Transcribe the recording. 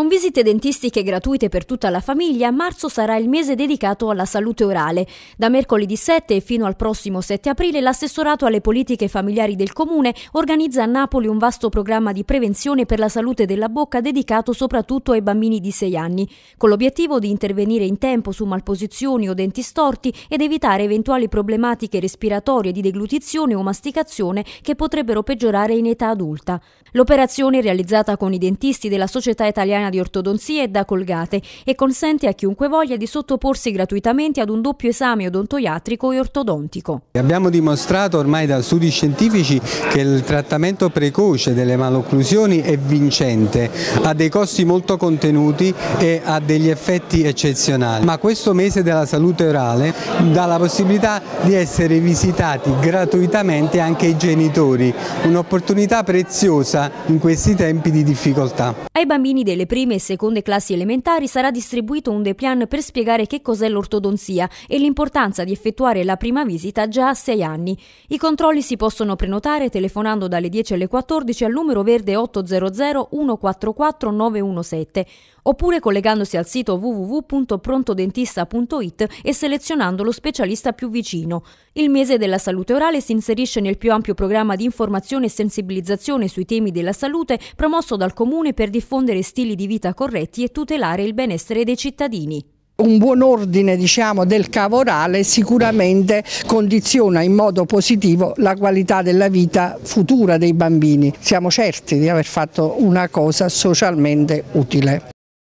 Con visite dentistiche gratuite per tutta la famiglia, marzo sarà il mese dedicato alla salute orale. Da mercoledì 7 e fino al prossimo 7 aprile l'assessorato alle politiche familiari del comune organizza a Napoli un vasto programma di prevenzione per la salute della bocca dedicato soprattutto ai bambini di 6 anni, con l'obiettivo di intervenire in tempo su malposizioni o denti storti ed evitare eventuali problematiche respiratorie di deglutizione o masticazione che potrebbero peggiorare in età adulta. L'operazione realizzata con i dentisti della Società Italiana di Ortodonzia è da Colgate e consente a chiunque voglia di sottoporsi gratuitamente ad un doppio esame odontoiatrico e ortodontico. Abbiamo dimostrato ormai da studi scientifici che il trattamento precoce delle malocclusioni è vincente, ha dei costi molto contenuti e ha degli effetti eccezionali. Ma questo mese della salute orale dà la possibilità di essere visitati gratuitamente anche i genitori, un'opportunità preziosa in questi tempi di difficoltà. Ai bambini delle prime e seconde classi elementari sarà distribuito un deplan per spiegare che cos'è l'ortodonzia e l'importanza di effettuare la prima visita già a 6 anni. I controlli si possono prenotare telefonando dalle 10 alle 14 al numero verde 800 144 917 oppure collegandosi al sito www.prontodentista.it e selezionando lo specialista più vicino. Il mese della salute orale si inserisce nel più ampio programma di informazione e sensibilizzazione sui temi della salute promosso dal Comune per diffondere stili di vita corretti e tutelare il benessere dei cittadini un buon ordine diciamo, del cavo orale sicuramente condiziona in modo positivo la qualità della vita futura dei bambini. Siamo certi di aver fatto una cosa socialmente utile.